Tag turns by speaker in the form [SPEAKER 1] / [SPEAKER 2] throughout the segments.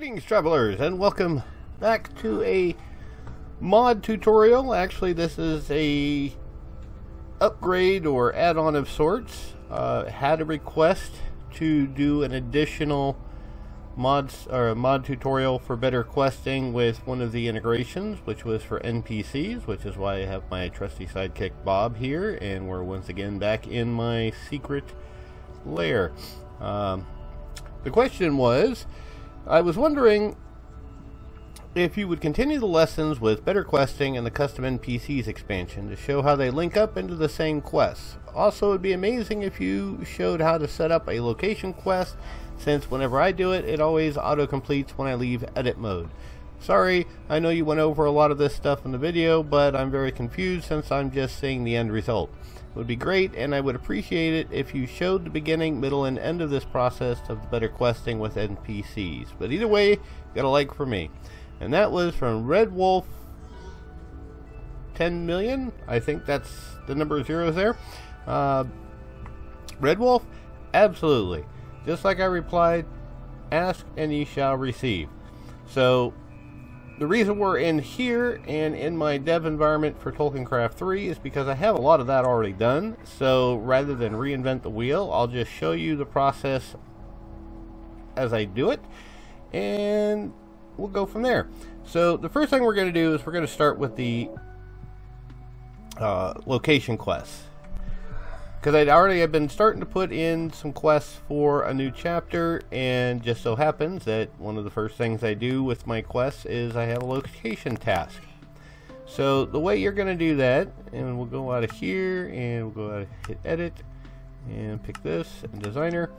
[SPEAKER 1] Greetings travelers and welcome back to a mod tutorial. Actually this is a upgrade or add-on of sorts. Uh, had a request to do an additional mods or mod tutorial for better questing with one of the integrations which was for NPCs which is why I have my trusty sidekick Bob here and we're once again back in my secret lair. Um, the question was I was wondering if you would continue the lessons with Better Questing and the Custom NPCs expansion to show how they link up into the same quests. Also, it would be amazing if you showed how to set up a location quest, since whenever I do it, it always auto-completes when I leave edit mode. Sorry, I know you went over a lot of this stuff in the video, but I'm very confused since I'm just seeing the end result would be great, and I would appreciate it if you showed the beginning, middle, and end of this process of the better questing with NPCs. But either way, got a like for me. And that was from Red Wolf 10 million. I think that's the number of zeros there. Uh, Red Wolf, absolutely. Just like I replied, ask and ye shall receive. So the reason we're in here and in my dev environment for Tolkiencraft 3 is because I have a lot of that already done. So rather than reinvent the wheel, I'll just show you the process as I do it. And we'll go from there. So the first thing we're going to do is we're going to start with the uh, location quests because I'd already have been starting to put in some quests for a new chapter and just so happens that one of the first things I do with my quests is I have a location task. So the way you're gonna do that and we'll go out of here and we'll go out and hit edit and pick this and designer.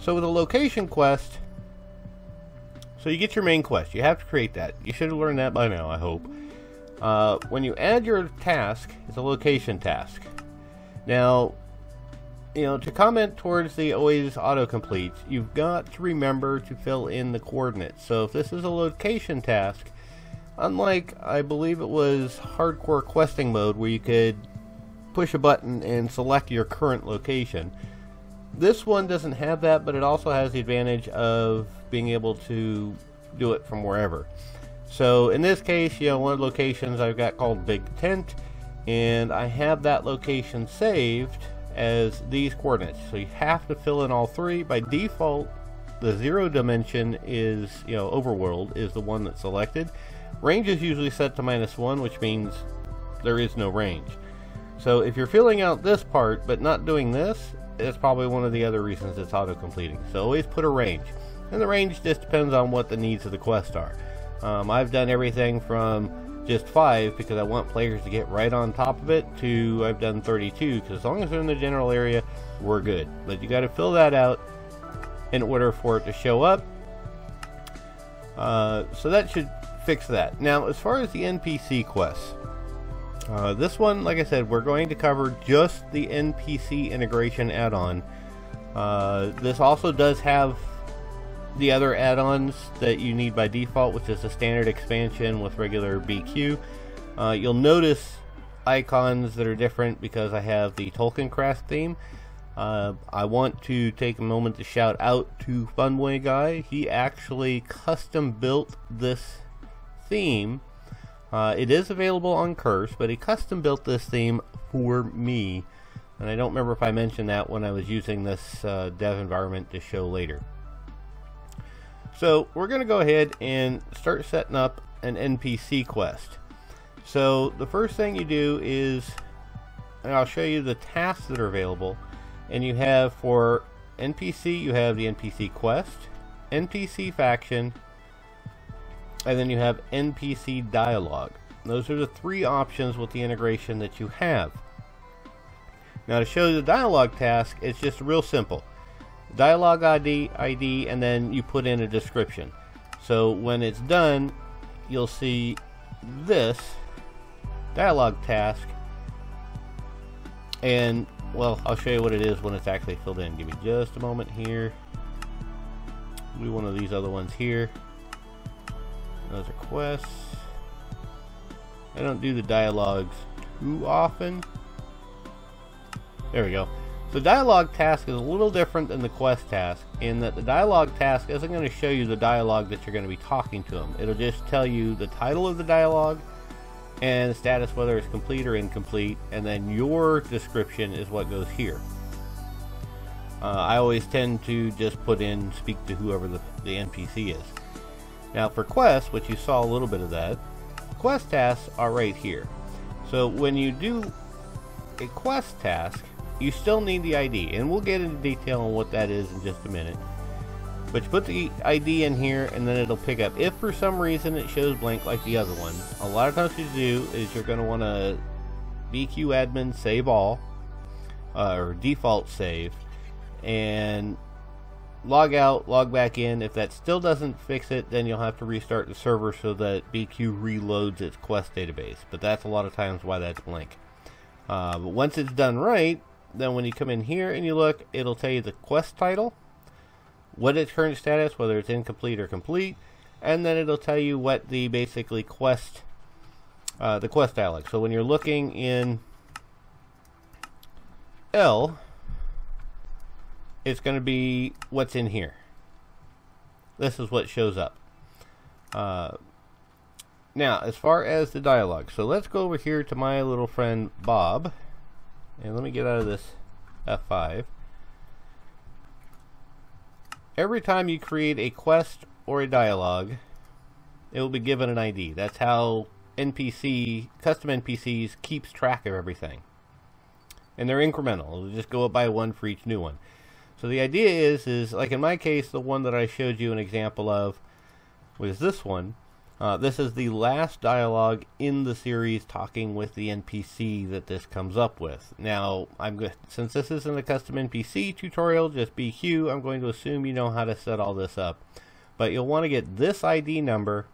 [SPEAKER 1] So with a location quest so you get your main quest. You have to create that. You should have learned that by now I hope. Uh, when you add your task it's a location task now, you know, to comment towards the always autocomplete, you've got to remember to fill in the coordinates. So if this is a location task, unlike, I believe it was hardcore questing mode where you could push a button and select your current location, this one doesn't have that, but it also has the advantage of being able to do it from wherever. So in this case, you know, one of the locations I've got called Big Tent, and I have that location saved as these coordinates. So you have to fill in all three. By default the zero dimension is you know overworld is the one that's selected. Range is usually set to minus one which means there is no range. So if you're filling out this part but not doing this it's probably one of the other reasons it's auto completing so always put a range. And the range just depends on what the needs of the quest are. Um, I've done everything from just 5 because I want players to get right on top of it to I've done 32 because as long as they're in the general area we're good. But you got to fill that out in order for it to show up. Uh, so that should fix that. Now as far as the NPC quests uh, this one like I said we're going to cover just the NPC integration add-on. Uh, this also does have the other add-ons that you need by default, which is the standard expansion with regular BQ. Uh, you'll notice icons that are different because I have the Tolkiencraft theme. Uh, I want to take a moment to shout out to Funwayguy. He actually custom built this theme. Uh, it is available on Curse, but he custom built this theme for me. And I don't remember if I mentioned that when I was using this uh, dev environment to show later. So we're going to go ahead and start setting up an NPC quest. So the first thing you do is, I'll show you the tasks that are available. And you have for NPC, you have the NPC quest, NPC faction, and then you have NPC dialogue. Those are the three options with the integration that you have. Now to show you the dialogue task, it's just real simple dialogue ID, ID, and then you put in a description. So when it's done, you'll see this dialogue task. And, well, I'll show you what it is when it's actually filled in. Give me just a moment here. Do one of these other ones here. Those are quests. I don't do the dialogues too often. There we go. The dialogue task is a little different than the quest task in that the dialogue task isn't going to show you the dialogue that you're going to be talking to them. It'll just tell you the title of the dialogue and the status whether it's complete or incomplete, and then your description is what goes here. Uh, I always tend to just put in speak to whoever the, the NPC is. Now for quests, which you saw a little bit of that, quest tasks are right here. So when you do a quest task, you still need the ID, and we'll get into detail on what that is in just a minute. But you put the ID in here, and then it'll pick up. If for some reason it shows blank like the other one, a lot of times what you do is you're going to want to BQ admin save all, uh, or default save, and log out, log back in. If that still doesn't fix it, then you'll have to restart the server so that BQ reloads its quest database. But that's a lot of times why that's blank. Uh, but once it's done right, then when you come in here and you look, it'll tell you the quest title, what its current status, whether it's incomplete or complete, and then it'll tell you what the basically quest, uh, the quest dialog. So when you're looking in L, it's going to be what's in here. This is what shows up. Uh, now, as far as the dialogue, so let's go over here to my little friend Bob, and let me get out of this F5. Every time you create a quest or a dialogue, it will be given an ID. That's how NPC, custom NPCs keeps track of everything. And they're incremental. It'll just go up by one for each new one. So the idea is, is like in my case, the one that I showed you an example of was this one. Uh, this is the last dialogue in the series talking with the NPC that this comes up with. Now, I'm since this isn't a custom NPC tutorial, just be BQ, I'm going to assume you know how to set all this up. But you'll want to get this ID number,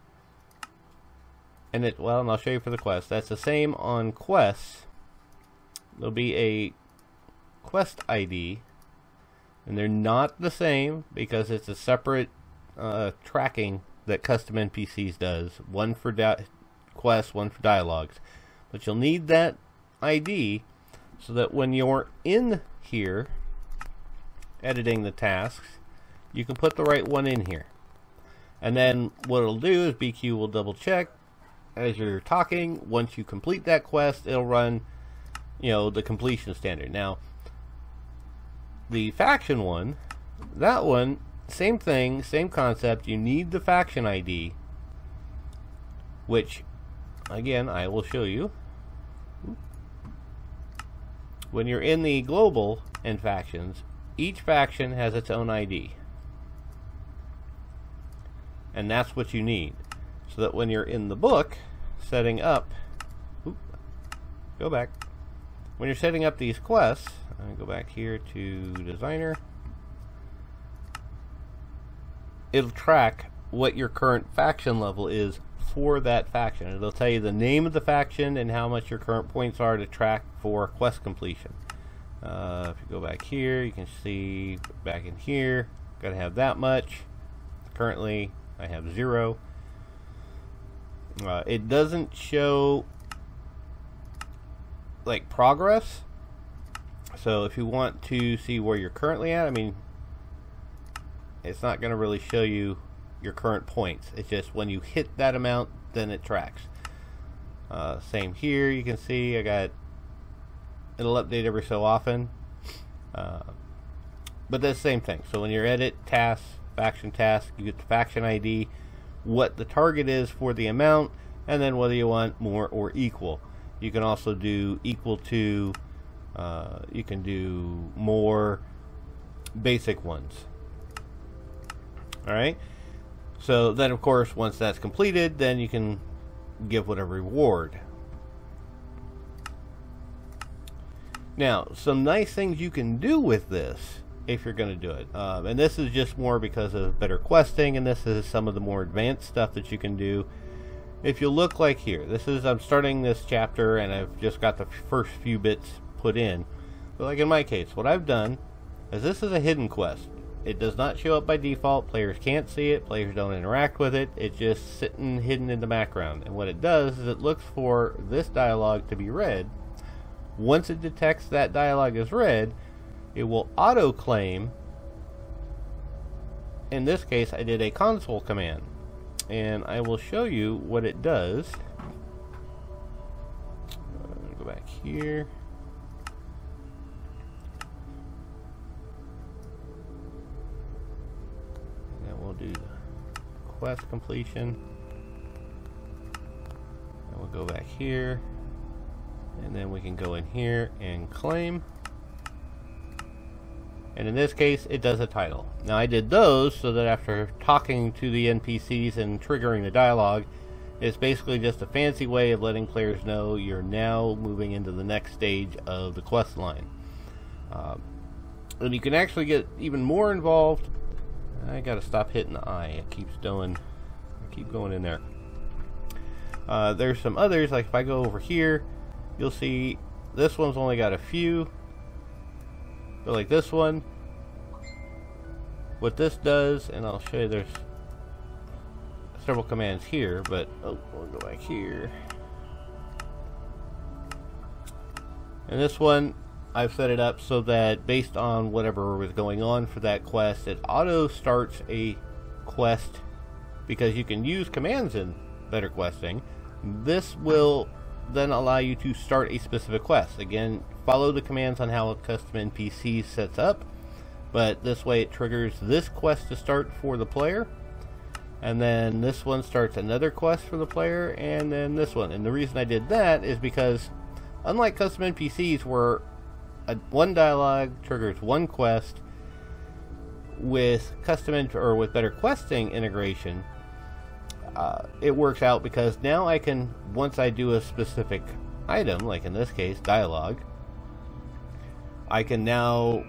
[SPEAKER 1] and it well, and I'll show you for the quest. That's the same on quests. There'll be a quest ID and they're not the same because it's a separate uh, tracking that custom NPCs does. One for quests, one for dialogues. But you'll need that ID so that when you're in here editing the tasks, you can put the right one in here. And then what it'll do is BQ will double check as you're talking. Once you complete that quest, it'll run, you know, the completion standard. Now, the faction one, that one, same thing, same concept. You need the faction ID, which, again, I will show you. When you're in the global and factions, each faction has its own ID. And that's what you need. So that when you're in the book, setting up, go back. When you're setting up these quests, I go back here to designer. It'll track what your current faction level is for that faction. It'll tell you the name of the faction and how much your current points are to track for quest completion. Uh, if you go back here, you can see back in here, got to have that much. Currently, I have zero. Uh, it doesn't show like progress so if you want to see where you're currently at, I mean, it's not going to really show you your current points. It's just when you hit that amount, then it tracks. Uh, same here, you can see I got, it'll update every so often. Uh, but that's the same thing. So when you're edit, task, faction task, you get the faction ID, what the target is for the amount, and then whether you want more or equal. You can also do equal to uh, you can do more basic ones. Alright? So then, of course, once that's completed, then you can give whatever reward. Now, some nice things you can do with this if you're going to do it. Um, and this is just more because of better questing, and this is some of the more advanced stuff that you can do. If you look like here, this is, I'm starting this chapter, and I've just got the first few bits put in. But like in my case, what I've done is this is a hidden quest. It does not show up by default. Players can't see it. Players don't interact with it. It's just sitting hidden in the background. And what it does is it looks for this dialogue to be read. Once it detects that dialogue is read, it will auto claim. In this case, I did a console command, and I will show you what it does. Uh, go back here. Do quest completion. And we'll go back here. And then we can go in here and claim. And in this case, it does a title. Now I did those so that after talking to the NPCs and triggering the dialogue, it's basically just a fancy way of letting players know you're now moving into the next stage of the quest line. Um, and you can actually get even more involved. I gotta stop hitting the eye. It keeps doing, I keep going in there. Uh, there's some others, like if I go over here, you'll see this one's only got a few. But like this one, what this does, and I'll show you there's several commands here, but oh, we'll go back here. And this one, I've set it up so that based on whatever was going on for that quest, it auto starts a quest because you can use commands in Better Questing. This will then allow you to start a specific quest. Again, follow the commands on how a custom NPC sets up, but this way it triggers this quest to start for the player, and then this one starts another quest for the player, and then this one. And the reason I did that is because, unlike custom NPCs, where a, one dialogue triggers one quest, with custom or with better questing integration, uh, it works out because now I can, once I do a specific item, like in this case, dialogue, I can now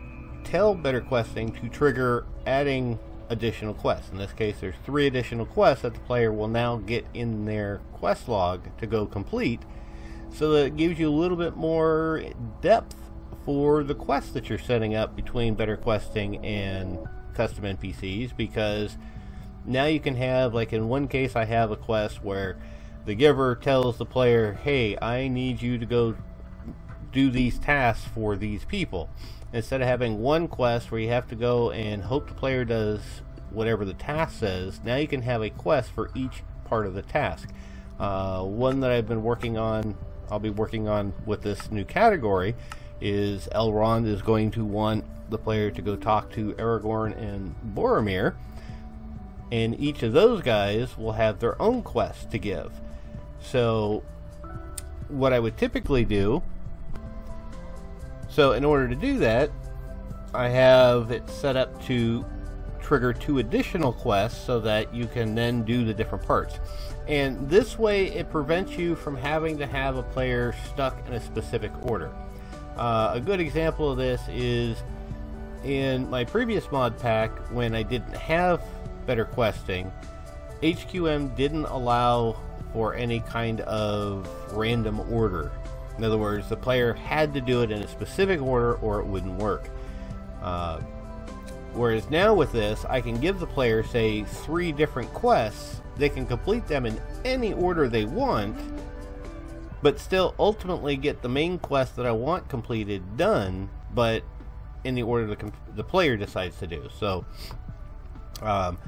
[SPEAKER 1] tell Better Questing to trigger adding additional quests. In this case, there's three additional quests that the player will now get in their quest log to go complete, so that it gives you a little bit more depth for the quests that you're setting up between Better Questing and custom NPCs because now you can have, like in one case, I have a quest where the giver tells the player, hey, I need you to go do these tasks for these people. Instead of having one quest where you have to go and hope the player does whatever the task says, now you can have a quest for each part of the task. Uh, one that I've been working on, I'll be working on with this new category, is Elrond is going to want the player to go talk to Aragorn and Boromir and each of those guys will have their own quest to give. So, what I would typically do, so in order to do that, I have it set up to trigger two additional quests so that you can then do the different parts. And this way, it prevents you from having to have a player stuck in a specific order. Uh, a good example of this is in my previous mod pack when I didn't have better questing, HQM didn't allow for any kind of random order. In other words, the player had to do it in a specific order or it wouldn't work. Uh, whereas now with this, I can give the player, say, three different quests. They can complete them in any order they want, but still ultimately get the main quest that I want completed done, but in the order the, the player decides to do. So, um,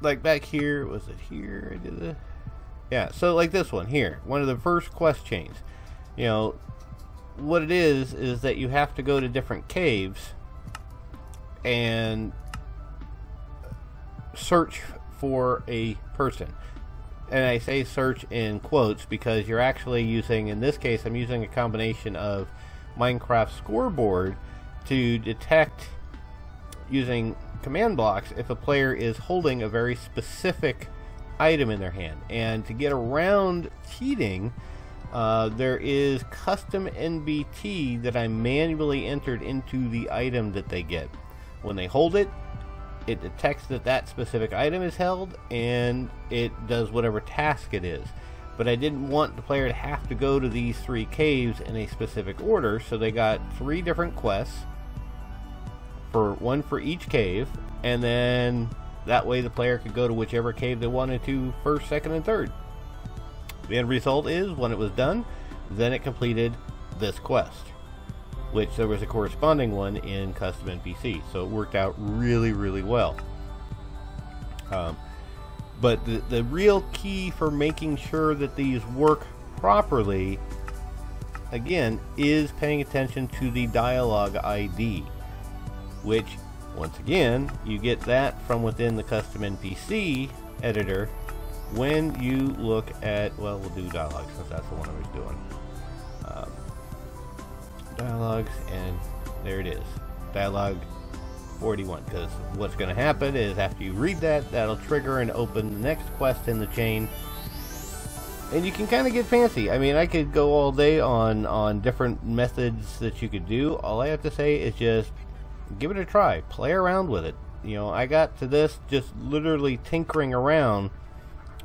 [SPEAKER 1] like back here, was it here? I did the yeah. So like this one here, one of the first quest chains. You know, what it is is that you have to go to different caves and search for a person. And I say search in quotes because you're actually using, in this case, I'm using a combination of Minecraft scoreboard to detect using command blocks if a player is holding a very specific item in their hand. And to get around cheating, uh, there is custom NBT that I manually entered into the item that they get. When they hold it, it detects that that specific item is held and it does whatever task it is. But I didn't want the player to have to go to these three caves in a specific order, so they got three different quests for one for each cave, and then that way the player could go to whichever cave they wanted to first, second, and third. The end result is when it was done, then it completed this quest. Which there was a corresponding one in custom NPC. So it worked out really, really well. Um, but the, the real key for making sure that these work properly, again, is paying attention to the dialogue ID, which, once again, you get that from within the custom NPC editor when you look at, well, we'll do dialogue since that's the one I was doing. Dialogues, and there it is. Dialogue 41 because what's going to happen is after you read that that'll trigger and open the next quest in the chain. And you can kind of get fancy. I mean I could go all day on on different methods that you could do. All I have to say is just give it a try. Play around with it. You know I got to this just literally tinkering around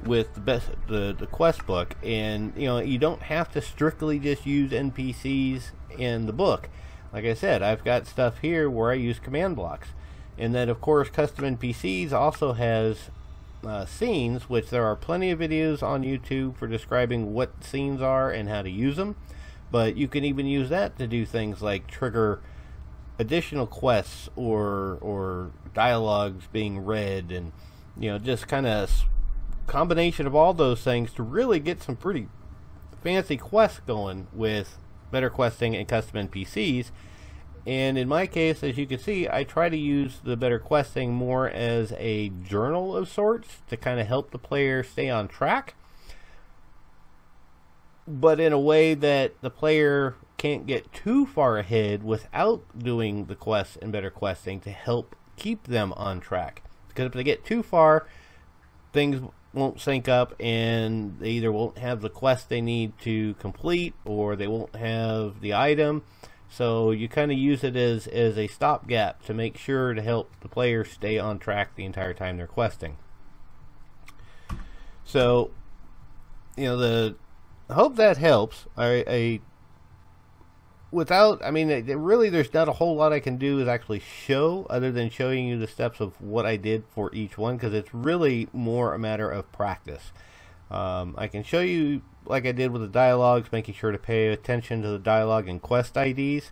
[SPEAKER 1] with the best the, the quest book. And you know you don't have to strictly just use NPCs in the book like I said, I've got stuff here where I use command blocks. And then, of course, Custom NPCs also has uh, scenes, which there are plenty of videos on YouTube for describing what scenes are and how to use them. But you can even use that to do things like trigger additional quests or or dialogues being read and you know just kind of combination of all those things to really get some pretty fancy quests going with better questing and custom NPCs. And in my case, as you can see, I try to use the better questing more as a journal of sorts to kind of help the player stay on track. But in a way that the player can't get too far ahead without doing the quests and better questing to help keep them on track. Because if they get too far, things won't sync up and they either won't have the quest they need to complete or they won't have the item. So you kind of use it as, as a stopgap to make sure to help the player stay on track the entire time they're questing. So, you know, the hope that helps. I, I without, I mean, really, there's not a whole lot I can do is actually show other than showing you the steps of what I did for each one because it's really more a matter of practice. Um, I can show you like I did with the dialogues, making sure to pay attention to the dialogue and quest IDs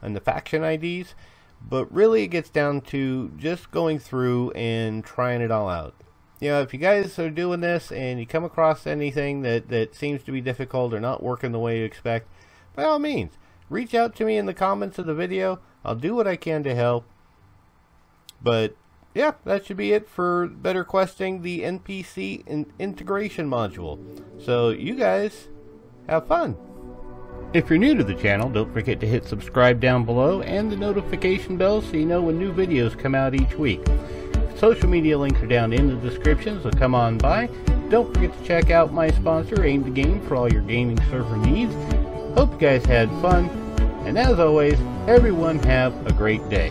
[SPEAKER 1] and the faction IDs, but really it gets down to just going through and trying it all out. You know, if you guys are doing this and you come across anything that, that seems to be difficult or not working the way you expect, by all means, reach out to me in the comments of the video. I'll do what I can to help. But yeah, that should be it for better questing the NPC in integration module. So you guys have fun. If you're new to the channel, don't forget to hit subscribe down below and the notification bell so you know when new videos come out each week. Social media links are down in the description, so come on by. Don't forget to check out my sponsor, Aim to Game, for all your gaming server needs. Hope you guys had fun, and as always, everyone have a great day.